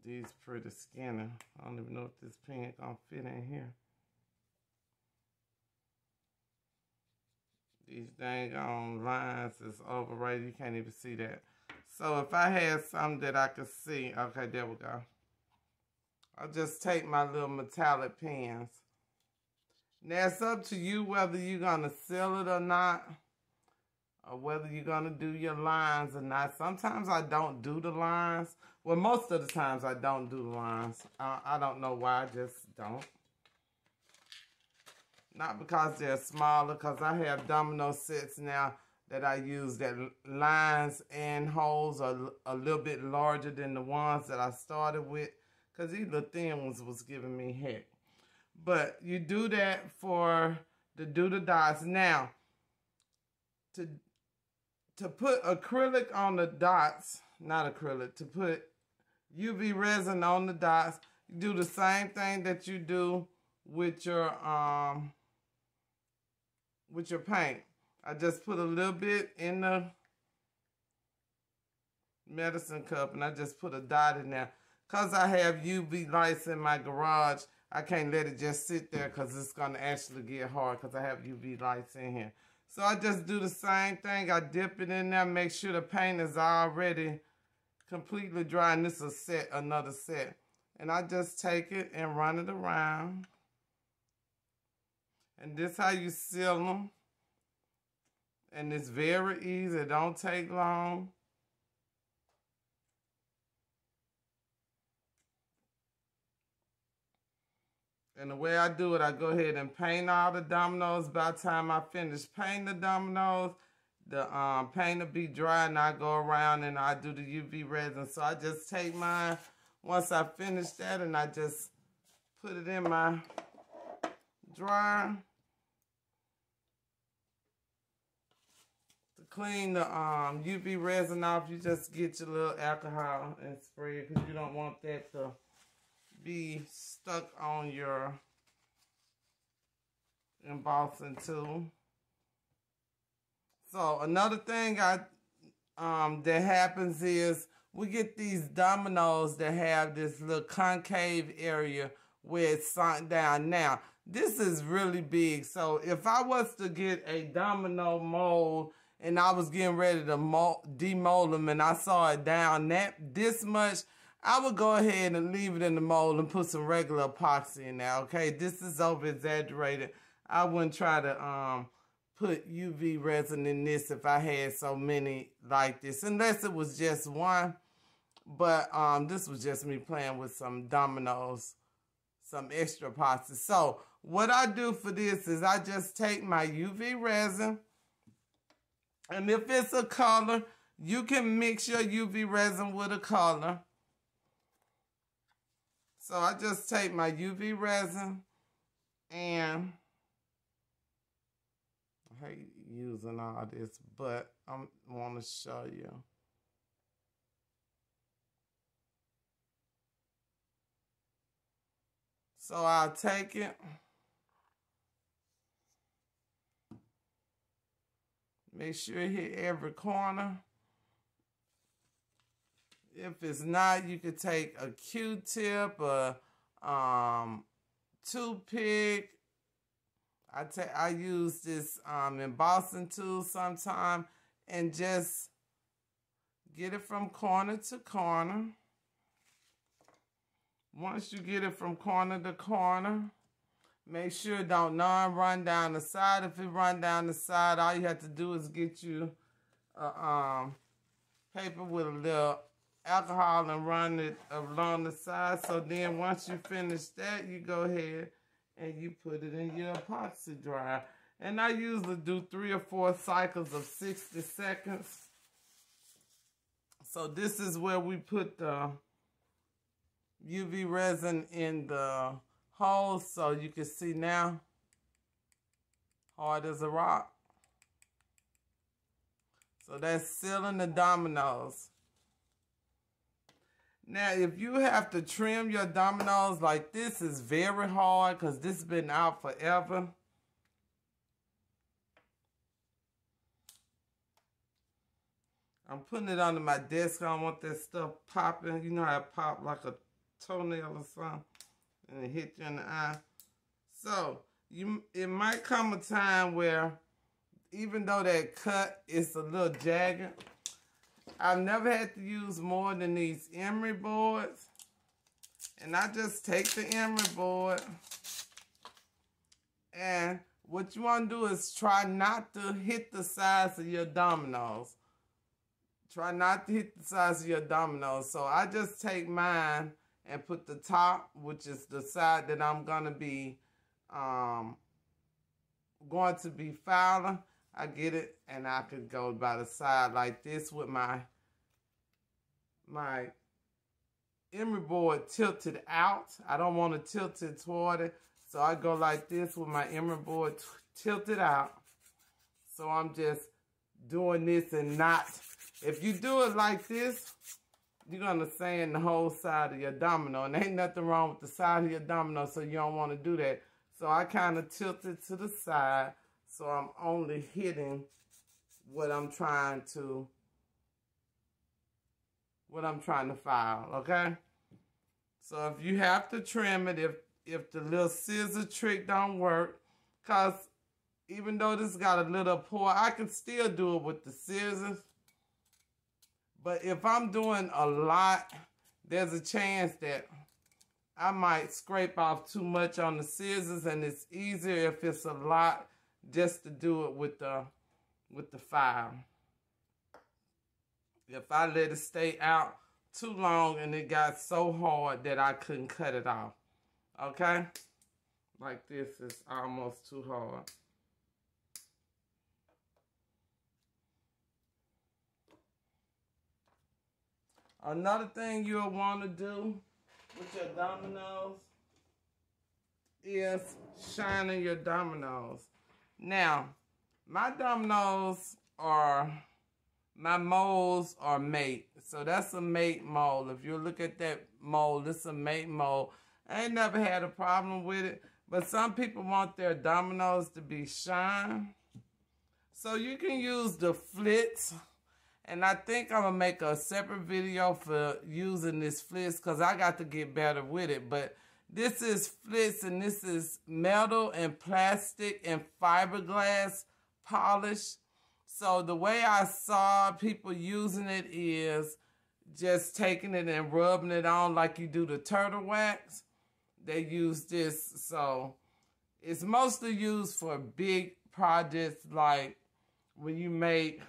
These pretty skinny. I don't even know if this pen gonna fit in here. These dang on lines is overrated. You can't even see that. So if I had something that I could see, okay, there we go. I'll just take my little metallic pens. Now it's up to you whether you're to sell it or not. Or whether you're going to do your lines or not. Sometimes I don't do the lines. Well, most of the times I don't do the lines. I, I don't know why, I just don't. Not because they're smaller, because I have domino sets now that I use that lines and holes are a little bit larger than the ones that I started with. Because these little thin ones was giving me heck. But you do that for the do the dots. Now, to to put acrylic on the dots, not acrylic, to put UV resin on the dots, do the same thing that you do with your um with your paint. I just put a little bit in the medicine cup and I just put a dot in there. Because I have UV lights in my garage, I can't let it just sit there because it's going to actually get hard because I have UV lights in here. So I just do the same thing. I dip it in there, make sure the paint is already completely dry. And this is a set, another set. And I just take it and run it around. And this how you seal them. And it's very easy. It don't take long. And the way I do it, I go ahead and paint all the dominoes. By the time I finish painting the dominoes, the um, paint will be dry and I go around and I do the UV resin. So I just take mine once I finish that and I just put it in my dryer. To clean the um, UV resin off, you just get your little alcohol and spray it because you don't want that to be stuck on your embossing tool. So another thing I um, that happens is we get these dominoes that have this little concave area where it's sunk down. Now, this is really big. So if I was to get a domino mold and I was getting ready to demold them and I saw it down that this much, I would go ahead and leave it in the mold and put some regular epoxy in there, okay? This is over exaggerated. I wouldn't try to um put UV resin in this if I had so many like this, unless it was just one. But um, this was just me playing with some dominoes, some extra epoxy. So what I do for this is I just take my UV resin, and if it's a color, you can mix your UV resin with a color. So I just take my UV resin and I hate using all this, but I want to show you. So I'll take it. Make sure you hit every corner. If it's not, you could take a Q-tip, a um, toothpick. I take I use this um, embossing tool sometime and just get it from corner to corner. Once you get it from corner to corner, make sure don't none run down the side. If it run down the side, all you have to do is get you a um, paper with a little alcohol and run it along the side. So then once you finish that, you go ahead and you put it in your epoxy dryer. And I usually do three or four cycles of 60 seconds. So this is where we put the UV resin in the hole so you can see now hard as a rock. So that's sealing the dominoes. Now, if you have to trim your dominoes like this, is very hard because this has been out forever. I'm putting it under my desk. I don't want that stuff popping. You know how it pop like a toenail or something and it hit you in the eye. So, you it might come a time where even though that cut is a little jagged, I've never had to use more than these emery boards. And I just take the emery board and what you want to do is try not to hit the sides of your dominoes. Try not to hit the sides of your dominoes. So I just take mine and put the top, which is the side that I'm going to be um, going to be filing. I get it and I could go by the side like this with my my emery board tilted out. I don't want to tilt it toward it. So I go like this with my emery board tilted out. So I'm just doing this and not. If you do it like this, you're going to sand the whole side of your domino. And ain't nothing wrong with the side of your domino, so you don't want to do that. So I kind of tilt it to the side. So I'm only hitting what I'm trying to, what I'm trying to file, okay? So if you have to trim it, if if the little scissor trick don't work, because even though this got a little pour, I can still do it with the scissors. But if I'm doing a lot, there's a chance that I might scrape off too much on the scissors and it's easier if it's a lot just to do it with the with the file. If I let it stay out too long and it got so hard that I couldn't cut it off. Okay? Like this is almost too hard. Another thing you'll want to do with your dominoes is shining your dominoes. Now, my dominoes are, my molds are mate. So that's a mate mold. If you look at that mold, it's a mate mold. I ain't never had a problem with it. But some people want their dominoes to be shine. So you can use the flitz. And I think I'm going to make a separate video for using this flitz because I got to get better with it. But this is flitz and this is metal and plastic and fiberglass polish. So the way I saw people using it is just taking it and rubbing it on like you do the turtle wax they use this. So it's mostly used for big projects like when you make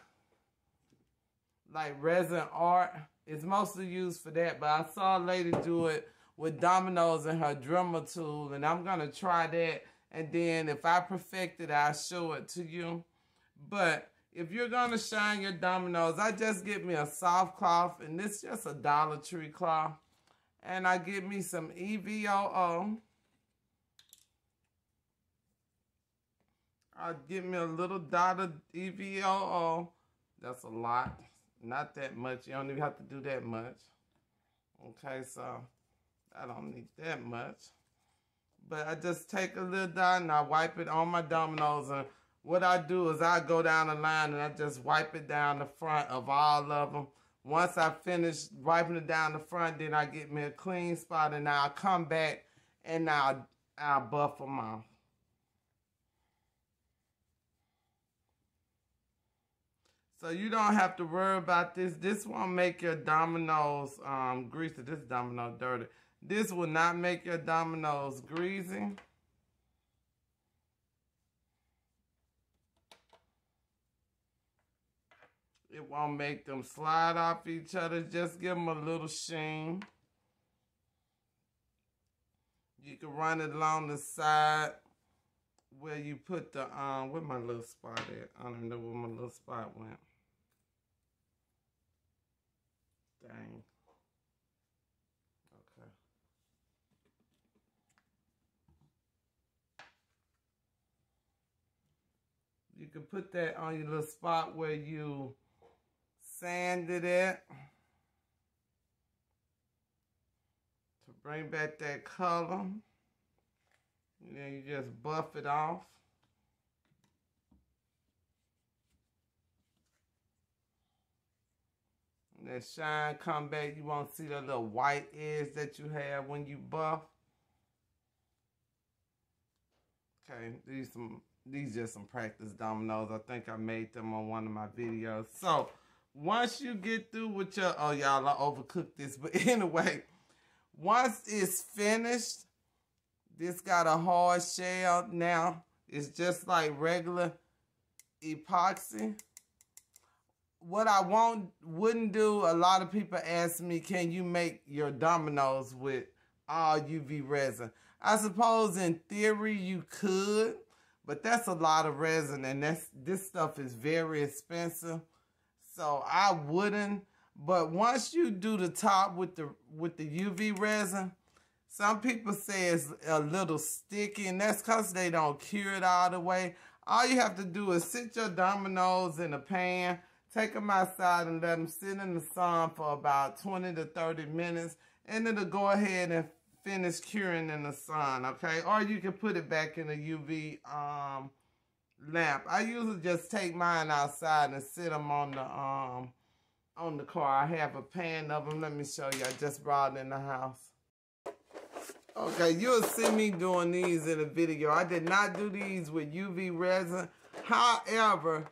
like resin art. It's mostly used for that. But I saw a lady do it with dominoes and her Dremel tool. And I'm to try that. And then if I perfect it, I'll show it to you. But if you're to shine your dominoes, I just get me a soft cloth. And this just a Dollar Tree cloth and I get me some EVOO. I get me a little dot of EVOO. That's a lot. Not that much. You don't even have to do that much. Okay, so I don't need that much. But I just take a little dot and I wipe it on my dominoes. And what I do is I go down the line and I just wipe it down the front of all of them. Once I finish wiping it down the front, then I get me a clean spot and I'll come back and I'll, I'll buff them off. So you don't have to worry about this. This won't make your dominoes um, greasy. This domino dirty. This will not make your dominoes greasy. It won't make them slide off each other. Just give them a little sheen. You can run it along the side where you put the, um, where my little spot at? I don't know where my little spot went. Dang. Can put that on your little spot where you sanded it to bring back that color. And then you just buff it off. And that shine come back. You won't see the little white edge that you have when you buff. Okay, these some these just some practice dominoes. I think I made them on one of my videos. So once you get through with your, oh, y'all, I overcooked this. But anyway, once it's finished, this got a hard shell. Now, It's just like regular epoxy. What I won't wouldn't do, a lot of people ask me, can you make your dominoes with all UV resin? I suppose in theory you could, but that's a lot of resin and that's this stuff is very expensive. So I wouldn't. But once you do the top with the with the UV resin, some people say it's a little sticky, and that's because they don't cure it all the way. All you have to do is sit your dominoes in a pan, take them outside and let them sit in the sun for about 20 to 30 minutes, and then it'll go ahead and finish curing in the sun, okay? Or you can put it back in a UV um, lamp. I usually just take mine outside and sit them on the um, on the car. I have a pan of them. Let me show you. I just brought it in the house. Okay, you'll see me doing these in a video. I did not do these with UV resin. However,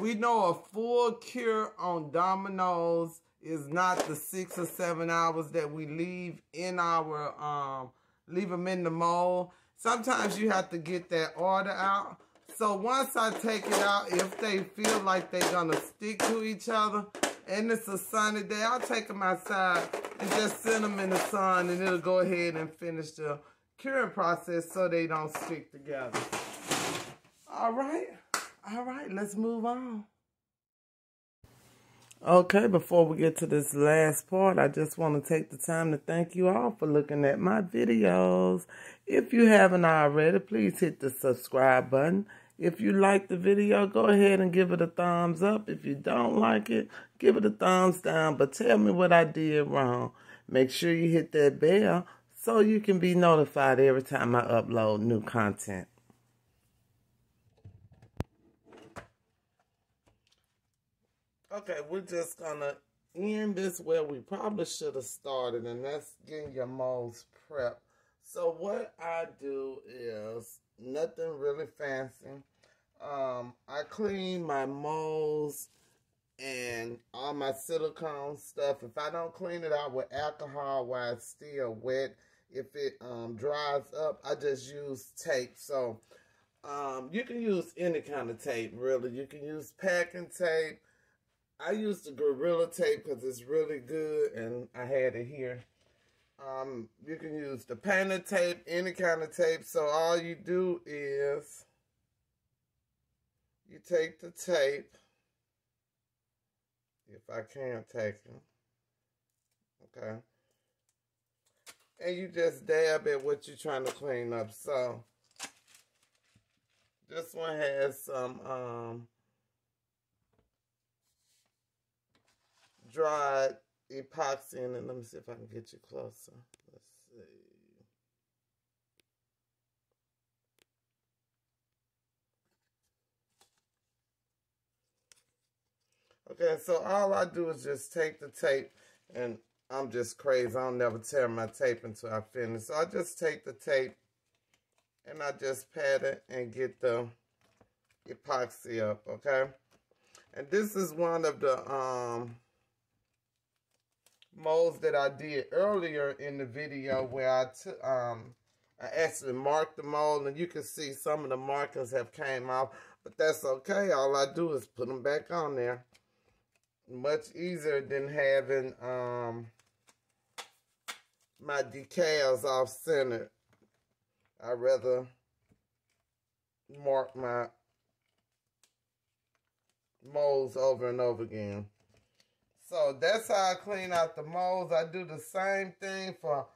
we know a full cure on dominoes is not the six or seven hours that we leave in our, um, leave them in the mold. Sometimes you have to get that order out. So once I take it out, if they feel like they're going to stick to each other, and it's a sunny day, I'll take them outside and just send them in the sun and it'll go ahead and finish the curing process so they don't stick together. All right. All right, let's move on. Okay, before we get to this last part, I just want to take the time to thank you all for looking at my videos. If you haven't already, please hit the subscribe button if you like the video, go ahead and give it a thumbs up. If you don't like it, give it a thumbs down. But tell me what I did wrong. Make sure you hit that bell so you can be notified every time I upload new content. Okay, we're just to end this where we probably should have started, and that's getting your molds prep. So what I do is nothing really fancy. Um, I clean my molds and all my silicone stuff. If I don't clean it out with alcohol while it's still wet, if it um, dries up, I just use tape. So um, you can use any kind of tape, really. You can use packing tape. I use the Gorilla tape because it's really good, and I had it here. Um, you can use the painter tape, any kind of tape. So all you do is you take the tape, if I can take it, okay, and you just dab at what you're trying to clean up. So this one has some um, dried epoxy in it. Let me see if I can get you closer. Let's see. Okay, so all I do is just take the tape, and I'm just crazy. I'll never tear my tape until I finish. So I just take the tape, and I just pat it and get the epoxy up, okay? And this is one of the um, molds that I did earlier in the video where I took um I actually marked the mold and you can see some of the markers have came off but that's okay. All I do is put them back on there. Much easier than having um my decals off center I rather mark my molds over and over again so that's how I clean out the molds. I do the same thing for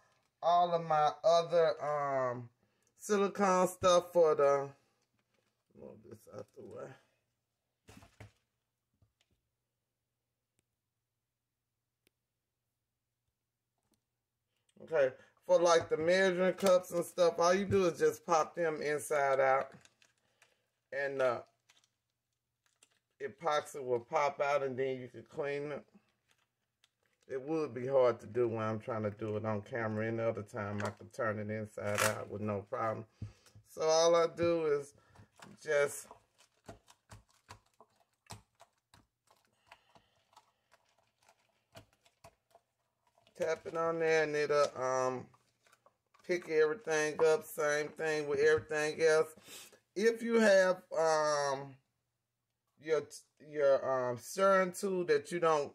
all of my other um, silicone stuff for the, move this out the way. Okay, for like the measuring cups and stuff, all you do is just pop them inside out. And uh, epoxy will pop out and then you can clean it. It would be hard to do when I'm trying to do it on camera. Any other time I could turn it inside out with no problem. So all I do is just tap it on there and it'll um pick everything up. Same thing with everything else. if you have um your your um tool that you don't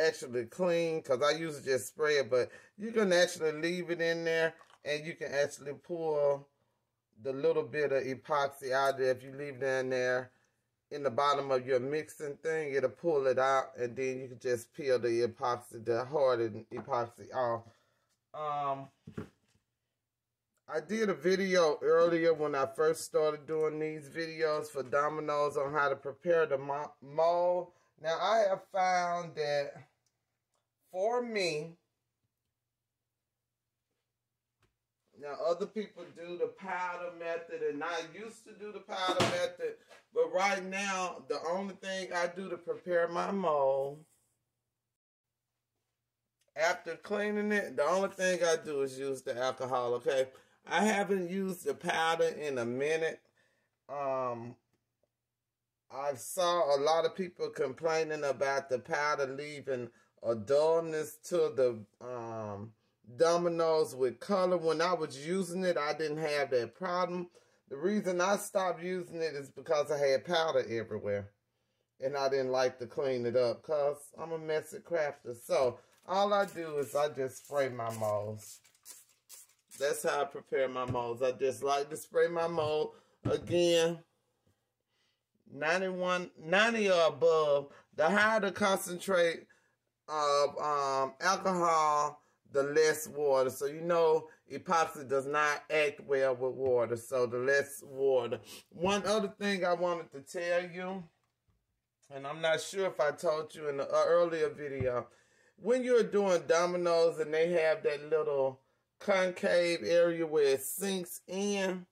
actually clean because I usually just spray it, but you can actually leave it in there and you can actually pull the little bit of epoxy out there. If you leave it in there in the bottom of your mixing thing, it'll pull it out and then you can just peel the epoxy, the hardened epoxy off. Um, I did a video earlier when I first started doing these videos for Dominoes on how to prepare the mold. Now, I have found that for me, now other people do the powder method, and I used to do the powder method, but right now, the only thing I do to prepare my mold, after cleaning it, the only thing I do is use the alcohol, okay? I haven't used the powder in a minute. Um, I saw a lot of people complaining about the powder leaving a dullness to the um, dominoes with color. When I was using it, I didn't have that problem. The reason I stopped using it is because I had powder everywhere. And I didn't like to clean it up because I'm a messy crafter. So all I do is I just spray my molds. That's how I prepare my molds. I just like to spray my mold. Again, 91, 90 or above, the higher the concentrate of um, alcohol, the less water. So you know epoxy does not act well with water. So the less water. One other thing I wanted to tell you, and I'm not sure if I told you in the uh, earlier video, when you're doing dominoes and they have that little concave area where it sinks in,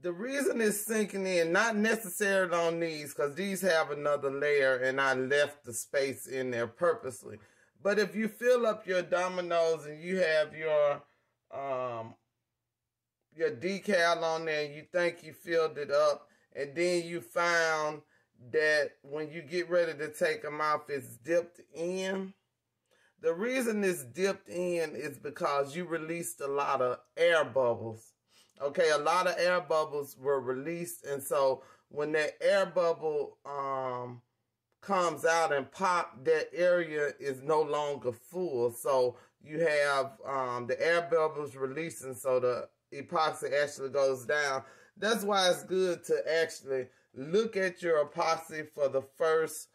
the reason it's sinking in, not necessarily on these, because these have another layer and I left the space in there purposely. But if you fill up your dominoes and you have your um your decal on there and you think you filled it up and then you found that when you get ready to take them off, it's dipped in. The reason it's dipped in is because you released a lot of air bubbles Okay, a lot of air bubbles were released, and so when that air bubble um, comes out and pop, that area is no longer full. So you have um, the air bubbles releasing, so the epoxy actually goes down. That's why it's good to actually look at your epoxy for the first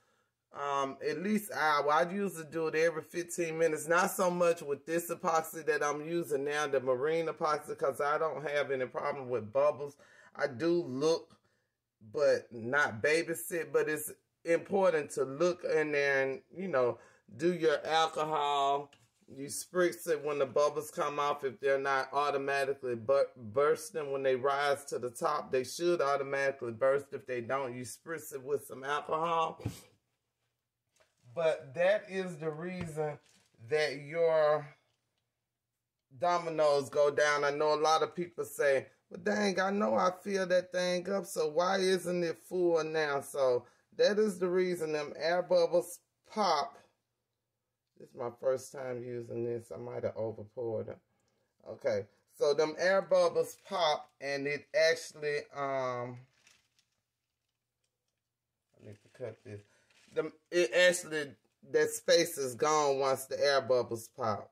um, at least hour. I usually do it every 15 minutes. Not so much with this epoxy that I'm using now, the marine epoxy, because I don't have any problem with bubbles. I do look, but not babysit. But it's important to look in there and, you know, do your alcohol. You spritz it when the bubbles come off. If they're not automatically but bursting when they rise to the top, they should automatically burst. If they don't, you spritz it with some alcohol but that is the reason that your dominoes go down. I know a lot of people say, well, dang, I know I fill that thing up, so why isn't it full now? So that is the reason them air bubbles pop. This is my first time using this. I might have over poured it. Okay, so them air bubbles pop, and it actually, um, I need to cut this the it actually that space is gone once the air bubbles pop.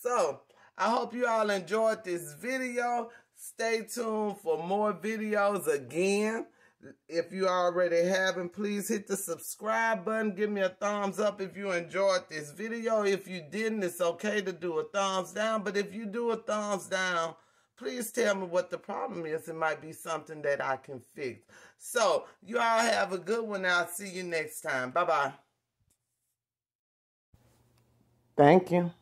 So I hope you all enjoyed this video. Stay tuned for more videos again. If you already haven't, please hit the subscribe button. Give me a thumbs up if you enjoyed this video. If you didn't, it's okay to do a thumbs down. But if you do a thumbs down, please tell me what the problem is. It might be something that I can fix. So, you all have a good one. I'll see you next time. Bye-bye. Thank you.